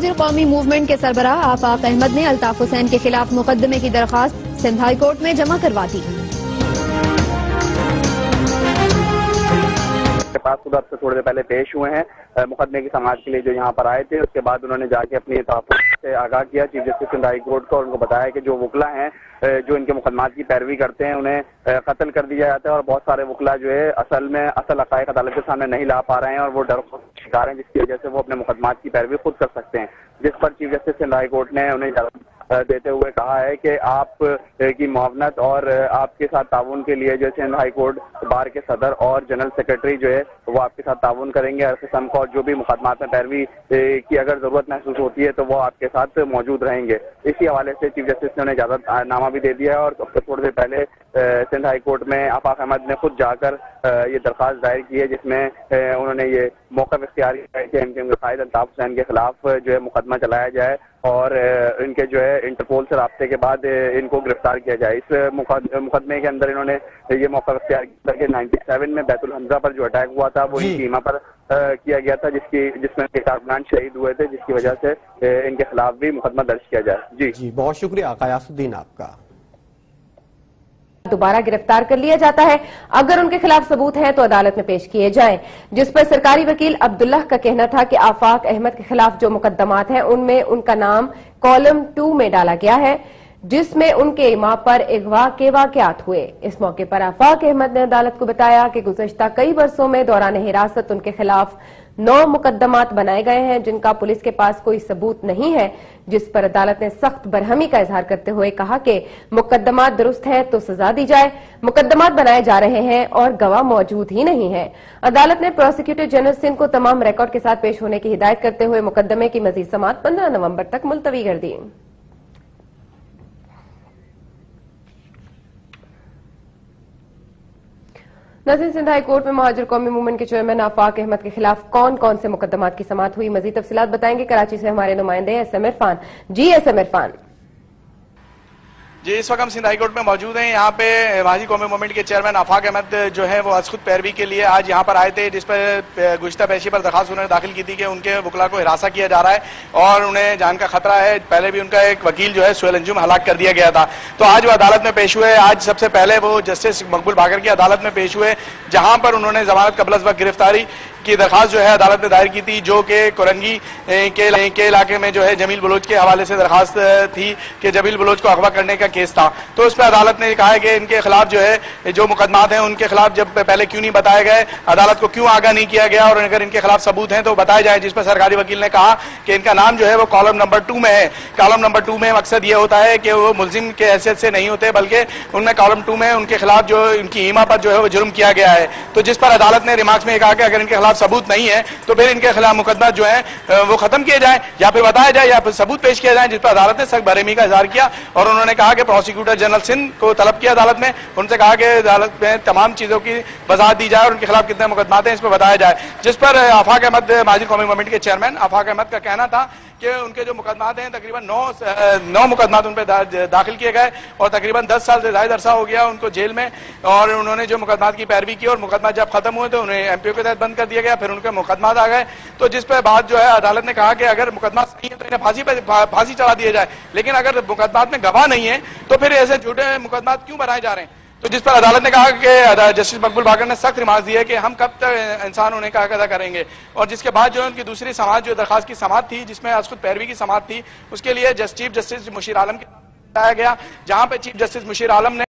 مہاجر قومی موومنٹ کے سربراہ آفاق احمد نے الطاف حسین کے خلاف مقدمے کی درخواست سندھ ہائی کورٹ میں جمع کروا دی۔ پاس خود اب سے تھوڑے دیر پہلے پیش ہوئے ہیں۔ مقدمے کی سماعت کے لیے جو یہاں پر آئے تھے، اس کے بعد انہوں نے جا کے اپنی تحفظ سے آگاہ کیا۔ Chief justice Sindh high court کو اور ان کو بتایا کہ جو وکلا ہیں جو ان کے مقدمات کی پیروی کرتے ہیں، انہیں قتل کر دیا جاتا ہے اور بہت سارے وکلا جو ہے، اصل میں، اصل حقائق عدالت کے سامنے نہیں لا پا رہے ہیں اور وہ ڈر شکار ہیں، جس کی وجہ سے وہ اپنے مقدمات کی پیروی خود کر سکتے ہیں۔ جس پر chief justice Sindh high court نے انہیں دیتے ہوئے کہا ہے کہ آپ کی معاونت اور آپ کے ساتھ تعاون کے لیے جو سندھ ہائی کورٹ بار کے صدر اور جنرل سیکرٹری جو ہے وہ آپ کے ساتھ تعاون کریں گے ہر قسم کو اور جو بھی مقدمات میں پیروی کی اگر ضرورت محسوس ہوتی ہے تو وہ آپ کے ساتھ موجود رہیں گے۔ اسی حوالے سے چیف جسٹس نے انہیں اجازت نامہ بھی دے دیا ہے اور تھوڑی دیر پہلے سندھ ہائی کورٹ میں آفاق احمد نے خود جا کر یہ درخواست دائر کی ہے، جس میں انہوں نے یہ موقف اختیار کیا ہے کہ ان کے قائد الطاف حسین کے خلاف جو ہے مقدمہ چلایا جائے اور ان کے جو ہے انٹرپول سے رابطے کے بعد ان کو گرفتار کیا جائے۔ اس مقدمے کے اندر انہوں نے یہ موقع اختیار کیا کہ نائنٹی سیون میں بیت الحمزہ پر جو اٹیک ہوا تھا وہ ان کی پر کیا گیا تھا جس کی جس میں کارکنان شہید ہوئے تھے جس کی وجہ سے ان کے خلاف بھی مقدمہ درج کیا جائے۔ جی۔ جی بہت شکریہ قیاس الدین آپ کا۔ دوبارہ گرفتار کر لیا جاتا ہے۔ اگر ان کے خلاف ثبوت ہیں تو عدالت میں پیش کیے جائیں۔ جس پر سرکاری وکیل عبداللہ کا کہنا تھا کہ آفاق احمد کے خلاف جو مقدمات ہیں ان میں ان کا نام کالم ٹو میں ڈالا گیا ہے۔ جس میں ان کے امام پر اغوا کے واقعات ہوئے۔ اس موقع پر آفاق احمد نے عدالت کو بتایا کہ گزشتہ کئی برسوں میں دوران حراست ان کے خلاف نو مقدمات بنائے گئے ہیں، جن کا پولیس کے پاس کوئی ثبوت نہیں ہے۔ جس پر عدالت نے سخت برہمی کا اظہار کرتے ہوئے کہا کہ مقدمات درست ہیں تو سزا دی جائے۔ مقدمات بنائے جا رہے ہیں اور گواہ موجود ہی نہیں ہے عدالت نے پروسیکیوٹر جنرل سنگھ کو تمام ریکارڈ کے ساتھ پیش ہونے کی ہدایت کرتے ہوئے مقدمے کی مزید سماعت پندرہ نومبر تک ملتوی کر دی۔ ناظرین، سندھ ہائی کورٹ میں مہاجر قومی مومن کے چیئرمین آفاق احمد کے خلاف کون کون سے مقدمات کی سماعت ہوئی؟ مزید تفصیلات بتائیں گے، کراچی سے ہمارے نمائندے ایس ایم عرفان۔ جی ایس ایم عرفان۔ جی اس وقت ہم سندھ ہائی کورٹ میں موجود ہیں۔ یہاں پہ مہاجی قومی مومنٹ کے چیئرمین آفاق احمد جو ہے وہ خود پیروی کے لیے آج یہاں پر آئے تھے، جس پر گزشتہ پیشی پر درخواست انہوں نے داخل کی تھی کہ ان کے وکلا کو ہراساں کیا جا رہا ہے اور انہیں جان کا خطرہ ہے۔ پہلے بھی ان کا ایک وکیل جو ہے، سہیل انجم، ہلاک کر دیا گیا تھا۔ تو آج وہ عدالت میں پیش ہوئے۔ آج سب سے پہلے وہ جسٹس مقبول باگر کی عدالت میں پیش ہوئے، جہاں پر انہوں نے ضمانت قبل از وقت گرفتاری کی درخواست جو ہے عدالت نے دائر کی تھی، جو کہ کورنگی کے علاقے میں جو ہے جمیل بلوچ کے حوالے سے درخواست تھی کہ جمیل بلوچ کو اغوا کرنے کا کیس تھا۔ تو اس پہ عدالت نے کہا ہے کہ ان کے خلاف جو ہے جو مقدمات ہیں ان کے خلاف جب پہلے کیوں نہیں بتائے گئے، عدالت کو کیوں آگاہ نہیں کیا گیا اور اگر ان کے خلاف ثبوت ہیں تو بتائے جائیں۔ جس پر سرکاری وکیل نے کہا کہ ان کا نام جو ہے وہ کالم نمبر ٹو میں ہے۔ کالم نمبر ٹو میں مقصد یہ ہوتا ہے کہ وہ ملزم کے حیثیت سے نہیں ہوتے، بلکہ ان میں کالم ٹو میں ان کے خلاف جو ان کی ایما پر جو ہے وہ جرم کیا گیا ہے۔ تو جس پر عدالت نے ریمارکس میں کہا کہ اگر ان کے خلاف ثبوت نہیں ہے، تو پھر ان کے خلاف مقدمہ جو ہے وہ ختم کیے جائیں یا پھر بتایا جائے یا پھر ثبوت پیش کیا جائیں، جس پر عدالت نے سخت برہمی کا اظہار کیا اور انہوں نے کہا کہ پروسیکیوٹر جنرل سندھ کو طلب کیا عدالت میں۔ ان سے کہا کہ عدالت میں تمام چیزوں کی وضاحت دی جائے اور ان کے خلاف کتنے مقدمات ہیں، اس پہ بتایا جائے۔ جس پر آفاق احمد ماجد قومی کمیٹی کے چیئرمین، آفاق احمد کا کہنا تھا کہ ان کے جو مقدمات ہیں تقریباً نو نو مقدمات ان پہ داخل کیے گئے اور تقریباً دس سال سے زائد عرصہ ہو گیا ان کو جیل میں اور انہوں نے جو مقدمات کی پیروی کی اور مقدمات جب ختم ہوئے تو انہیں ایم پی او کے تحت بند کر دیا گیا، پھر ان کے مقدمات آ گئے۔ تو جس پہ بات جو ہے عدالت نے کہا کہ اگر مقدمات صحیح ہے تو انہیں پھانسی پہ پھانسی چڑھا دیا جائے۔ لیکن اگر مقدمات میں گواہ نہیں ہے تو پھر ایسے جھوٹے مقدمات کیوں بنائے جا رہے ہیں؟ تو جس پر عدالت نے کہا کہ جسٹس مقبول باگر نے سخت ریمارک دی ہے کہ ہم کب تک انسان ہونے کا ادا کریں گے۔ اور جس کے بعد جو ان کی دوسری سماعت جو درخواست کی سماعت تھی، جس میں خود پیروی کی سماعت تھی، اس کے لیے چیف جسٹس مشیر عالم کے گیا، جہاں پہ چیف جسٹس مشیر عالم نے